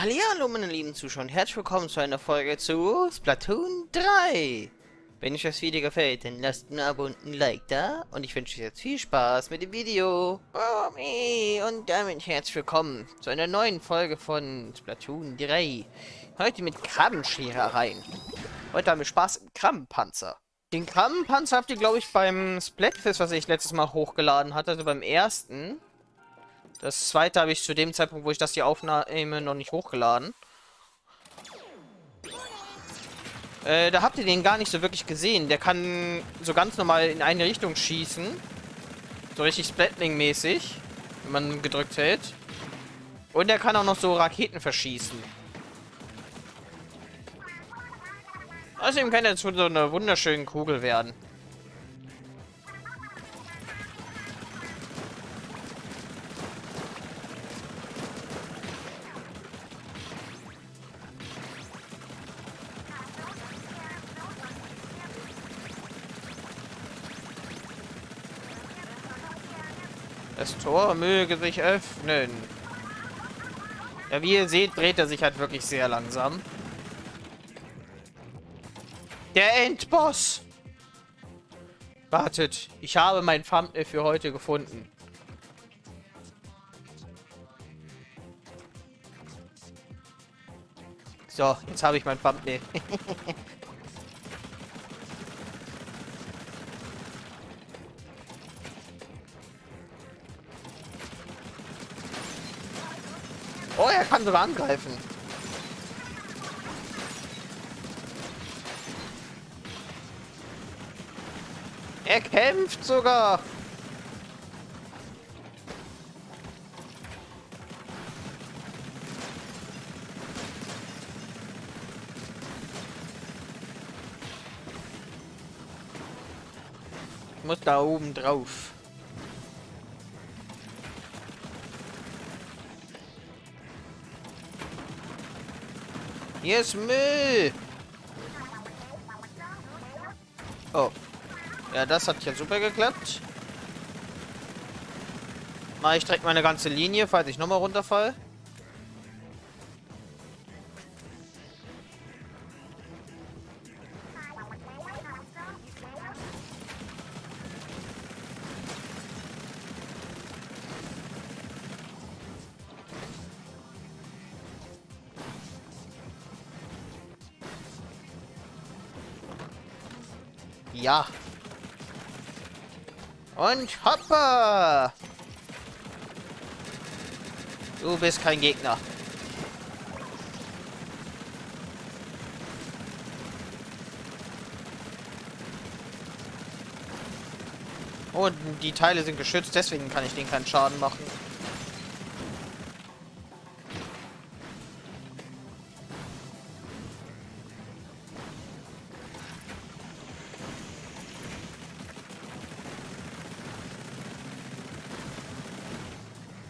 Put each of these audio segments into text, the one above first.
Hallo meine lieben Zuschauer und herzlich willkommen zu einer Folge zu Splatoon 3. Wenn euch das Video gefällt, dann lasst ein Abo und ein Like da und ich wünsche euch jetzt viel Spaß mit dem Video. Und damit herzlich willkommen zu einer neuen Folge von Splatoon 3. Heute mit Krabbenscherereien. Heute haben wir Spaß im Krabbenpanzer. Den Krabbenpanzer habt ihr, glaube ich, beim Splatfest, was ich letztes Mal hochgeladen hatte, also beim ersten, das zweite habe ich zu dem Zeitpunkt, wo ich das hier aufnehme, noch nicht hochgeladen. Äh, da habt ihr den gar nicht so wirklich gesehen. Der kann so ganz normal in eine Richtung schießen. So richtig Splatling-mäßig, wenn man gedrückt hält. Und er kann auch noch so Raketen verschießen. Außerdem kann er zu so einer wunderschönen Kugel werden. Tor möge sich öffnen. Ja, wie ihr seht, dreht er sich halt wirklich sehr langsam. Der Endboss! Wartet, ich habe mein Thumbnail für heute gefunden. So, jetzt habe ich mein Thumbnail. Sogar angreifen. Er kämpft sogar. Ich muss da oben drauf. Hier ist Müll. Oh. Ja, das hat ja super geklappt. Mach ich direkt meine ganze Linie, falls ich nochmal runterfall. Ja. Und hoppa! Du bist kein Gegner. Und die Teile sind geschützt, deswegen kann ich denen keinen Schaden machen.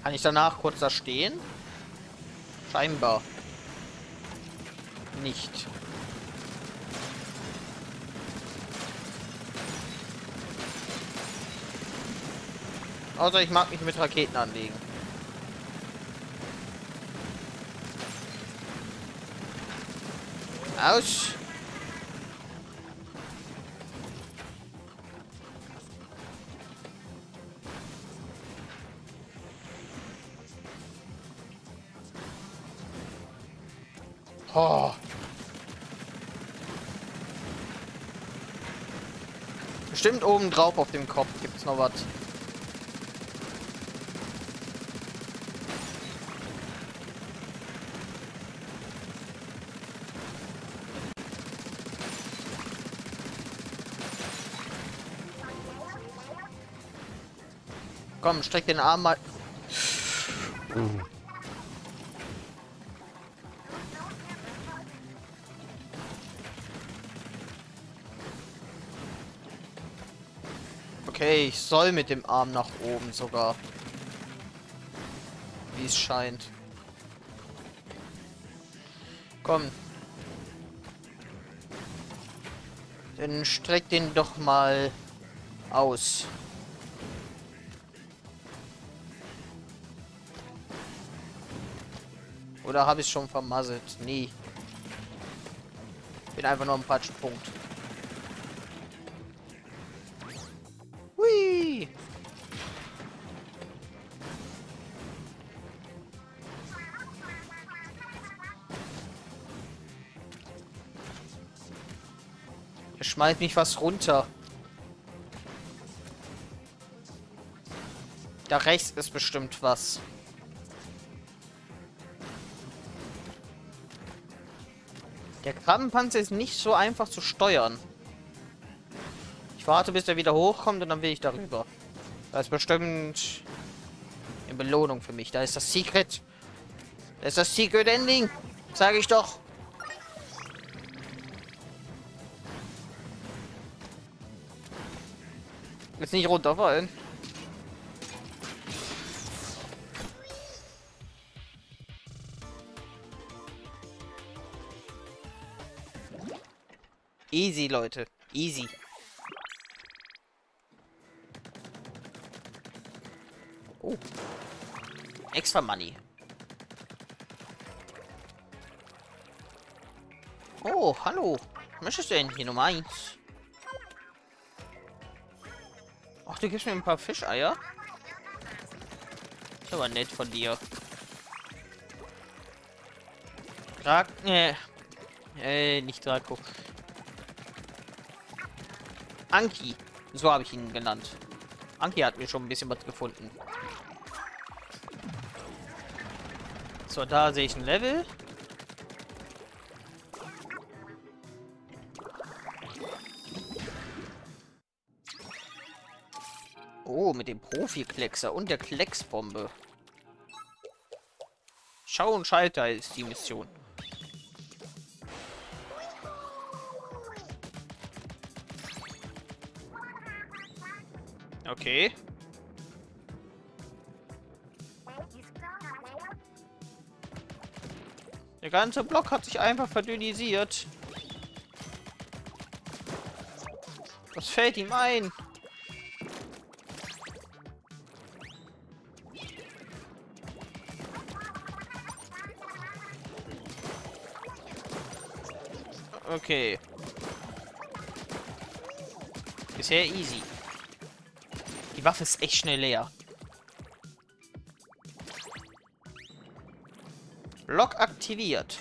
Kann ich danach kurz da stehen? Scheinbar. Nicht. Außer ich mag mich mit Raketen anlegen. Aus. Oh. Bestimmt oben drauf auf dem Kopf gibt's noch was. Komm, streck den Arm mal. Uh. Okay, ich soll mit dem Arm nach oben sogar. Wie es scheint. Komm. Dann streck den doch mal aus. Oder habe ich schon vermasselt? Nee. Bin einfach nur am falschen Punkt. Er schmeißt mich was runter. Da rechts ist bestimmt was. Der Krabbenpanzer ist nicht so einfach zu steuern. Ich warte, bis er wieder hochkommt und dann will ich darüber. Da ist bestimmt eine Belohnung für mich. Da ist das Secret. Da ist das Secret Ending. Sage ich doch. Jetzt nicht runterfallen. Easy, Leute. Easy. Oh. Extra Money. Oh, hallo. Möchtest du denn hier Nummer 1? Ach, du gibst mir ein paar Fischeier? Ist aber nett von dir. Drag... Äh, äh, nicht Draco. Anki. So habe ich ihn genannt. Anki hat mir schon ein bisschen was gefunden. So, da sehe ich ein Level. Mit dem Profi-Kleckser und der Klecksbombe. Schau und Schalter ist die Mission. Okay. Der ganze Block hat sich einfach verdünnisiert. Was fällt ihm ein? Okay. Bisher easy. Die Waffe ist echt schnell leer. Lock aktiviert.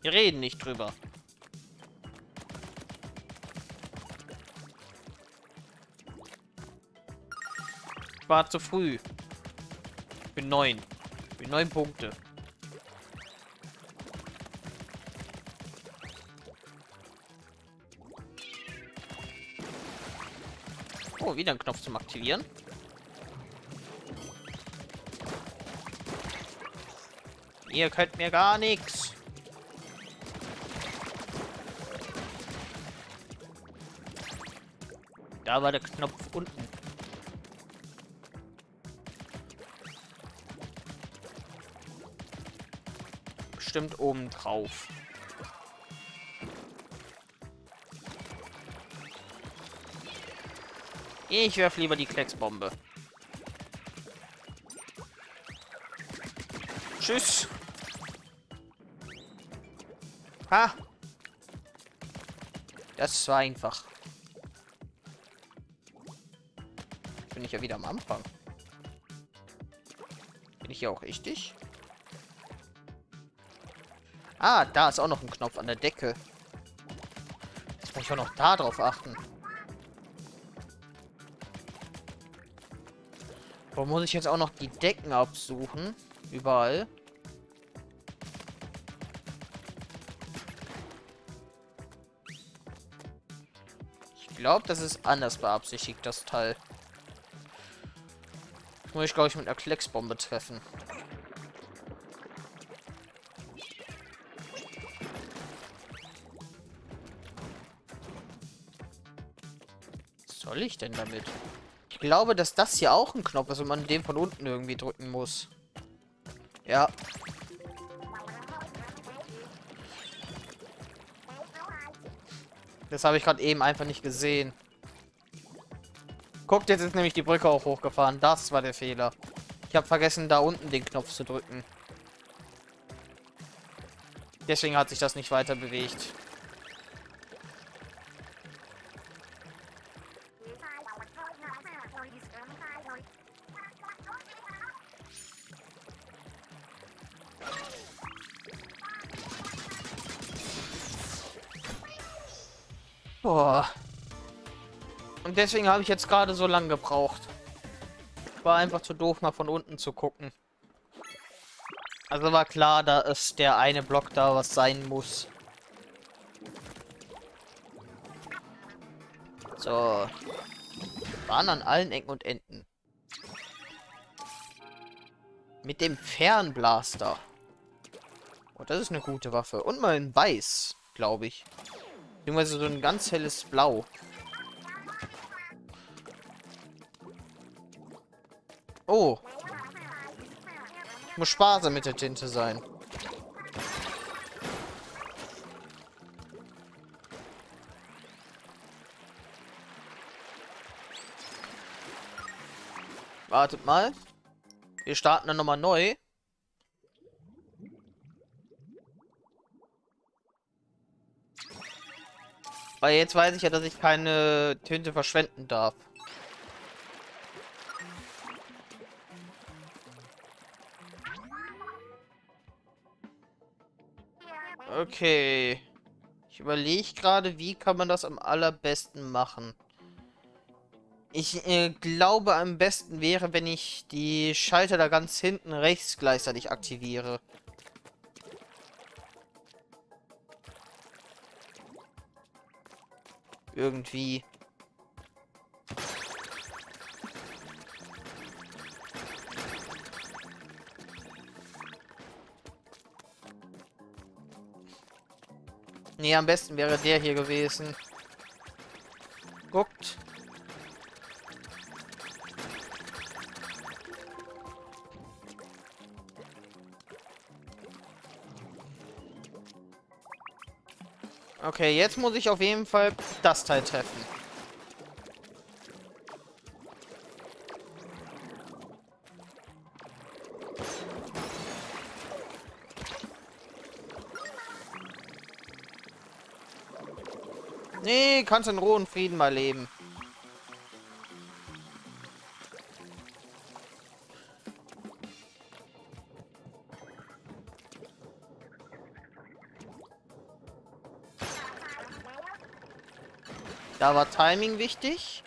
Wir reden nicht drüber. war zu früh. Ich bin neun. Ich bin neun Punkte. Oh, wieder ein Knopf zum Aktivieren. Ihr könnt mir gar nichts. Da war der Knopf unten. Bestimmt oben drauf. Ich werfe lieber die Klecksbombe. Tschüss. Ha. Das war einfach. Bin ich ja wieder am Anfang. Bin ich hier auch richtig? Ah, da ist auch noch ein Knopf an der Decke. Jetzt muss ich auch noch da drauf achten. Wo muss ich jetzt auch noch die Decken absuchen? Überall. Ich glaube, das ist anders beabsichtigt, das Teil. muss ich, glaube ich, mit einer Klecksbombe treffen. Soll ich denn damit? Glaube, dass das hier auch ein Knopf ist und man den von unten irgendwie drücken muss. Ja. Das habe ich gerade eben einfach nicht gesehen. Guckt, jetzt ist nämlich die Brücke auch hochgefahren. Das war der Fehler. Ich habe vergessen, da unten den Knopf zu drücken. Deswegen hat sich das nicht weiter bewegt. Deswegen habe ich jetzt gerade so lange gebraucht. War einfach zu doof, mal von unten zu gucken. Also war klar, da ist der eine Block da, was sein muss. So. Waren an allen Ecken und Enden. Mit dem Fernblaster. Oh, das ist eine gute Waffe. Und mal in Weiß, glaube ich. Beziehungsweise so ein ganz helles Blau. Oh. Ich muss sparsam mit der Tinte sein. Wartet mal. Wir starten dann nochmal neu. Weil jetzt weiß ich ja, dass ich keine Tinte verschwenden darf. Okay. Ich überlege gerade, wie kann man das am allerbesten machen. Ich äh, glaube, am besten wäre, wenn ich die Schalter da ganz hinten rechts gleichzeitig aktiviere. Irgendwie. Nee, am besten wäre der hier gewesen. Guckt. Okay, jetzt muss ich auf jeden Fall das Teil treffen. Nee, kannst in Ruhe und Frieden mal leben. Da war Timing wichtig.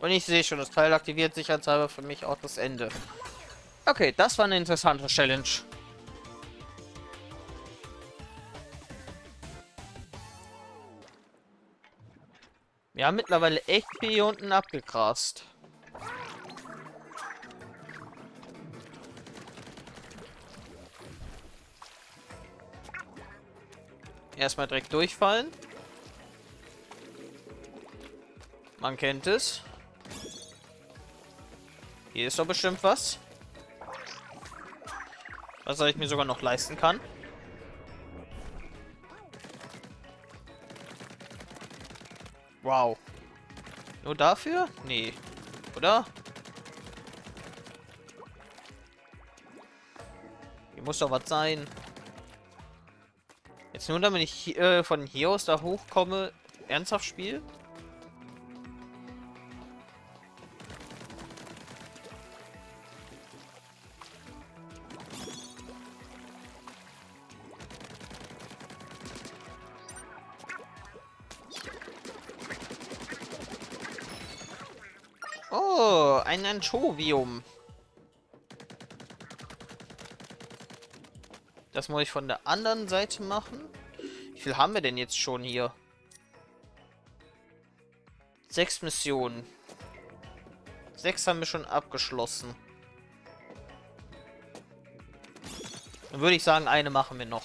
Und ich sehe schon, das Teil aktiviert sich als halber für mich auch das Ende. Okay, das war eine interessante Challenge. Wir mittlerweile echt viel hier unten abgegrast. Erstmal direkt durchfallen. Man kennt es. Hier ist doch bestimmt was. Was ich mir sogar noch leisten kann. Wow. Nur dafür? Nee. Oder? Hier muss doch was sein. Jetzt nur damit ich äh, von hier aus da hochkomme, ernsthaft spiele? Anchovium. Das muss ich von der anderen Seite machen. Wie viel haben wir denn jetzt schon hier? Sechs Missionen. Sechs haben wir schon abgeschlossen. Dann würde ich sagen, eine machen wir noch.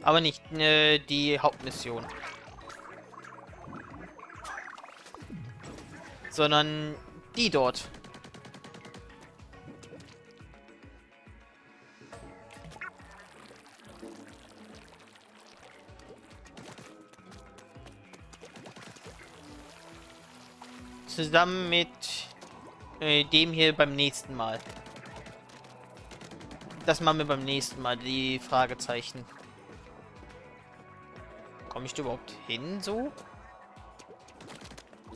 Aber nicht äh, die Hauptmission. Sondern die dort. Zusammen mit äh, dem hier beim nächsten Mal. Das machen wir beim nächsten Mal, die Fragezeichen. Komme ich da überhaupt hin so?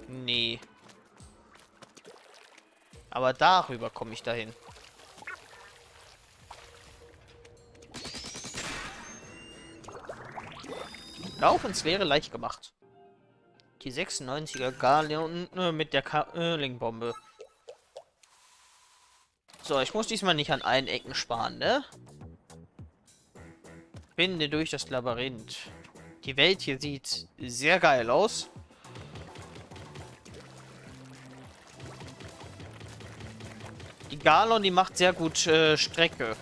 Nee. Aber darüber komme ich dahin. Lauf ins Leere leicht gemacht. Die 96er Galeon äh, mit der Curling-Bombe. So, ich muss diesmal nicht an allen Ecken sparen, ne? Finde durch das Labyrinth. Die Welt hier sieht sehr geil aus. Die Galon, die macht sehr gut äh, Strecke.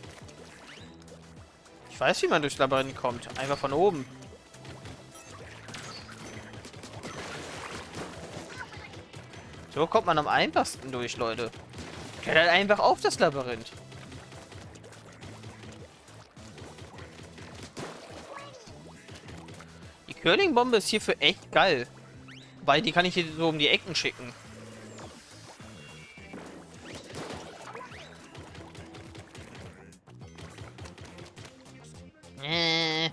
Ich weiß, wie man durchs Labyrinth kommt. Einfach von oben. So kommt man am einfachsten durch, Leute. Geht halt einfach auf das Labyrinth. Die Curling-Bombe ist hierfür echt geil. Weil die kann ich hier so um die Ecken schicken. Äh.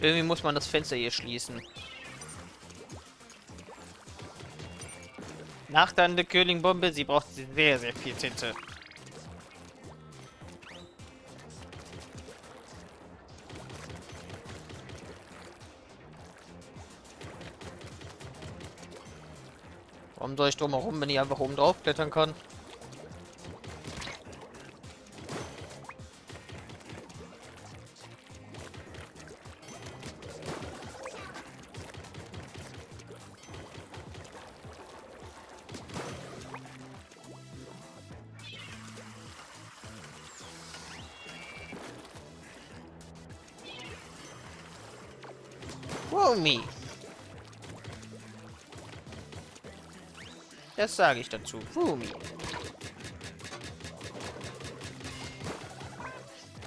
Irgendwie muss man das Fenster hier schließen. Nach dann der Curling-Bombe, sie braucht sehr, sehr viel Tinte. Warum soll ich drum herum, wenn ich einfach oben drauf klettern kann? Das sage ich dazu. Rumi.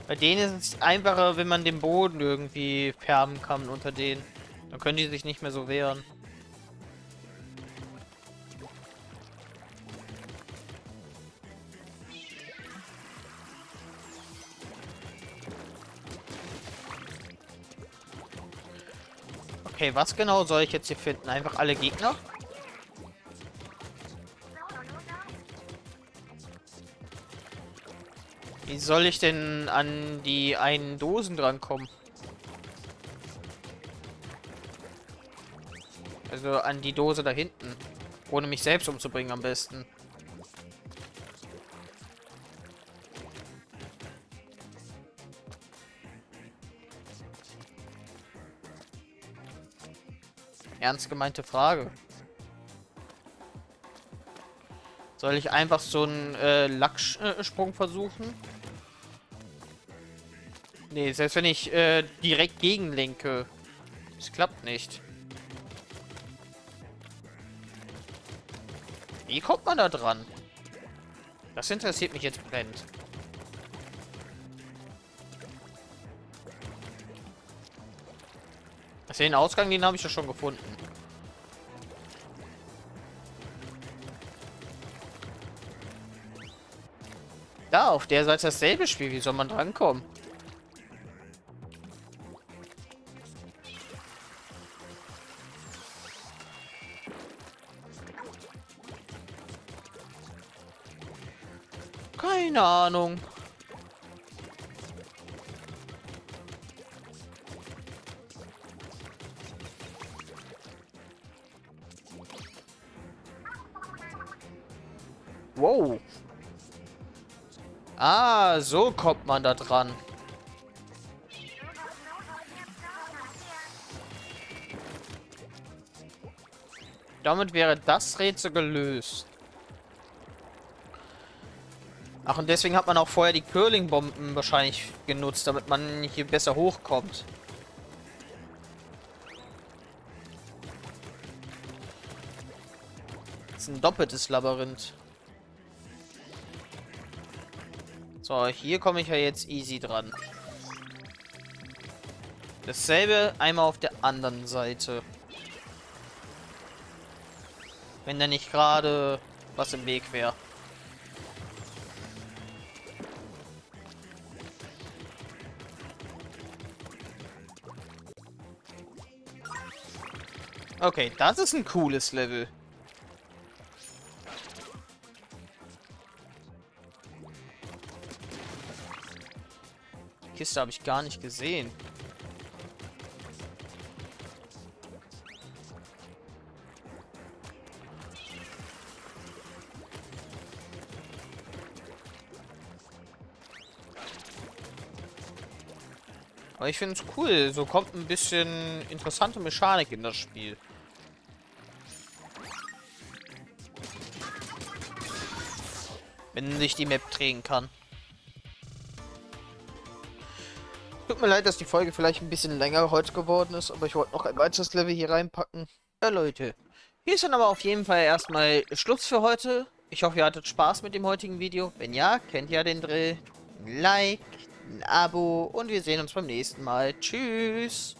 Bei denen ist es einfacher, wenn man den Boden irgendwie färben kann unter denen. Dann können die sich nicht mehr so wehren. Okay, was genau soll ich jetzt hier finden? Einfach alle Gegner? Wie soll ich denn an die einen Dosen drankommen? Also an die Dose da hinten. Ohne mich selbst umzubringen am besten. ernst gemeinte Frage. Soll ich einfach so einen äh, Lacksprung versuchen? Nee, selbst wenn ich äh, direkt gegenlenke. Es klappt nicht. Wie kommt man da dran? Das interessiert mich jetzt brennend. Den Ausgang, den habe ich ja schon gefunden. Da, auf der Seite dasselbe Spiel. Wie soll man drankommen? Keine Ahnung. Wow. Ah, so kommt man da dran. Damit wäre das Rätsel gelöst. Ach, und deswegen hat man auch vorher die Curling-Bomben wahrscheinlich genutzt, damit man hier besser hochkommt. Das ist ein doppeltes Labyrinth. So, hier komme ich ja jetzt easy dran. Dasselbe einmal auf der anderen Seite. Wenn da nicht gerade was im Weg wäre. Okay, das ist ein cooles Level. Kiste habe ich gar nicht gesehen. Aber ich finde es cool. So kommt ein bisschen interessante Mechanik in das Spiel. Wenn sich die Map drehen kann. Tut mir leid, dass die Folge vielleicht ein bisschen länger heute geworden ist, aber ich wollte noch ein weiteres Level hier reinpacken. Ja, Leute. Hier ist dann aber auf jeden Fall erstmal Schluss für heute. Ich hoffe, ihr hattet Spaß mit dem heutigen Video. Wenn ja, kennt ihr den Drill. Ein Like, ein Abo und wir sehen uns beim nächsten Mal. Tschüss.